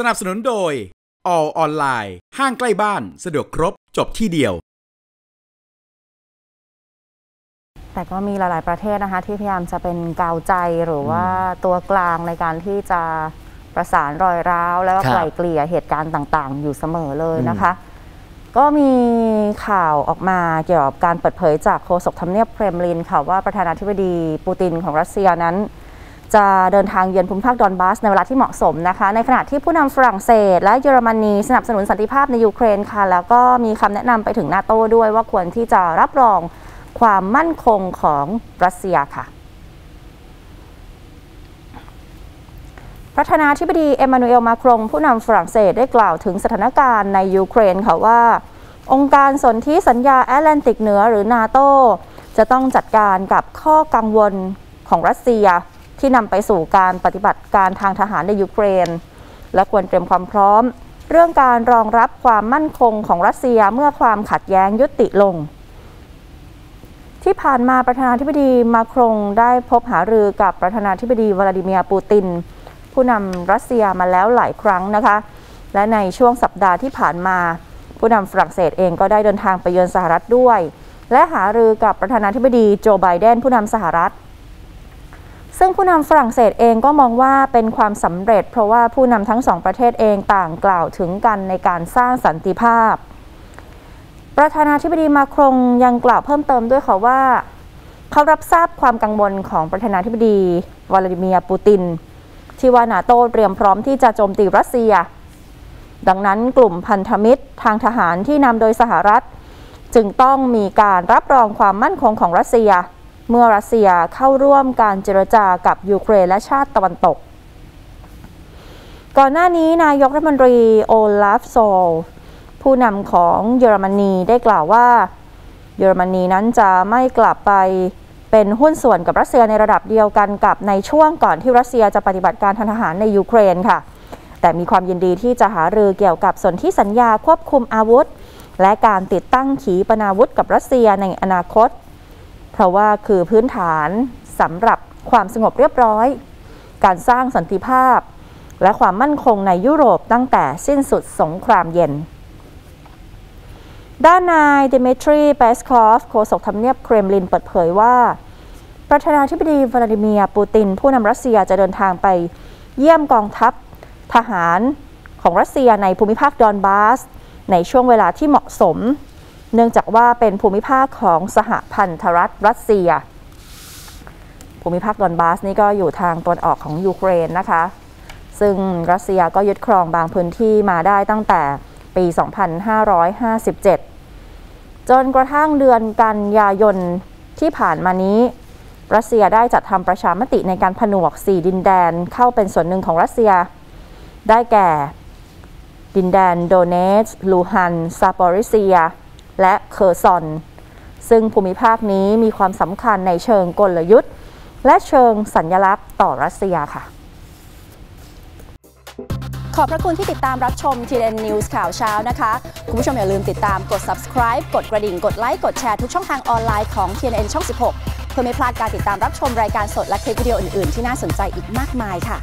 สนับสนุนโดย All ออนไลน์ห้างใกล้บ้านสะดวกครบจบที่เดียว แต่ก็มีหลาย ๆ ประเทศนะคะ ที่พยายามจะเป็นกาวใจหรือว่าตัวกลางในการที่จะประสานรอยร้าว แล้วก็ครับ ไกล่เกลี่ยเหตุการณ์ต่าง ๆ อยู่เสมอเลยนะคะ ก็มีข่าวออกมาเกี่ยวกับการเปิดเผยจากโฆษกทำเนียบเครมลินค่ะว่าประธานาธิบดีปูตินของรัสเซียนั้น จะเดินทางเยือนภูมิภาคดอนบาสในเวลาที่เหมาะสมนะคะ ในขณะที่ผู้นำฝรั่งเศส และเยอรมนีสนับสนุนสันติภาพในยูเครนค่ะ แล้วก็มีคำแนะนำไปถึงนาโต้ด้วยว่าควรที่จะรับรองความมั่นคงของรัสเซียค่ะประธานาธิบดีเอมมานูเอลมาครงผู้นำฝรั่งเศสได้กล่าวถึงสถานการณ์ในยูเครนค่ะว่า องค์การสนธิสัญญาแอตแลนติกเหนือหรือนาโตจะต้องจัดการกับข้อกังวลของรัสเซีย ที่นำไปสู่การปฏิบัติการทางทหารในยูเครน และควรเตรียมความพร้อม เรื่องการรองรับความมั่นคงของรัสเซียเมื่อความขัดแย้งยุติลง ที่ผ่านมาประธานาธิบดีมาครงได้พบหารือกับประธานาธิบดีวลาดิเมียร์ปูติน ผู้นำรัสเซียมาแล้วหลายครั้งนะคะ และในช่วงสัปดาห์ที่ผ่านมาผู้นำฝรั่งเศสเองก็ได้เดินทางไปเยือนสหรัฐด้วย และหารือกับประธานาธิบดีโจไบเดนผู้นำสหรัฐ ซึ่งผู้นำฝรั่งเศสเองก็มองว่าเป็นความสำเร็จ เพราะว่าผู้นำทั้งสองประเทศเองต่างกล่าวถึงกันในการสร้างสันติภาพ ประธานาธิบดีมาครงยังกล่าวเพิ่มเติมด้วยค่ะว่า เขารับทราบความกังวลของประธานาธิบดีวลาดิเมียร์ปูติน ที่ว่านาโต้เตรียมพร้อมที่จะโจมตีรัสเซีย ดังนั้นกลุ่มพันธมิตรทางทหารที่นำโดยสหรัฐ จึงต้องมีการรับรองความมั่นคงของรัสเซีย เมื่อรัสเซียเข้าร่วมการเจรจากับยูเครนและชาติตะวันตก ก่อนหน้านี้นายกรัฐมนตรีโอลาฟ โชลซ์ผู้นำของเยอรมนีได้กล่าวว่า เยอรมนีนั้นจะไม่กลับไปเป็นหุ้นส่วนกับรัสเซียในระดับเดียวกันกับในช่วงก่อนที่รัสเซียจะปฏิบัติการทางทหารในยูเครนค่ะ แต่มีความยินดีที่จะหารือเกี่ยวกับสนธิสัญญาควบคุมอาวุธ และการติดตั้งขีปนาวุธกับรัสเซียในอนาคต เพราะว่าคือพื้นฐานสำหรับความสงบเรียบร้อย การสร้างสันติภาพ และความมั่นคงในยุโรปตั้งแต่สิ้นสุดสงครามเย็น ด้านนายเดิมิทรีเปสคอฟโฆษกทำเนียบเครมลินเปิดเผยว่า ประธานาธิบดีวลาดิเมียร์ปูติน ผู้นำรัสเซียจะเดินทางไปเยี่ยมกองทัพทหารของรัสเซียในภูมิภาคดอนบาส ในช่วงเวลาที่เหมาะสม เนื่องจากว่าเป็นภูมิภาคของสหพันธรัฐรัสเซีย ภูมิภาคดอนบาสนี่ก็อยู่ทางตะวันออกของยูเครนนะคะ ซึ่งรัสเซียก็ยึดครองบางพื้นที่มาได้ตั้งแต่ปี 2557 จนกระทั่งเดือนกันยายนที่ผ่านมานี้ รัสเซียได้จัดทำประชามติในการผนวก 4 ดินแดนเข้าเป็นส่วนหนึ่งของรัสเซีย ได้แก่ ดินแดนโดเนตส์ลูฮันซาปอริเซีย และเคอร์ซอน ซึ่งภูมิภาคนี้มีความสำคัญในเชิงกลยุทธ์ และเชิงสัญญลักษณ์ต่อรัสเซียค่ะ ขอบพระคุณที่ติดตามรับชม TN News ข่าวเช้านะคะ คุณผู้ชมอย่าลืมติดตามกด subscribe กดกระดิ่ง กดไลค์ กดแชร์ทุกช่องทางออนไลน์ของ TNN ช่อง 16 เพื่อไม่พลาดการติดตามรับชมรายการสดและคลิปวิดีโออื่น ๆ ที่น่าสนใจอีกมากมายค่ะ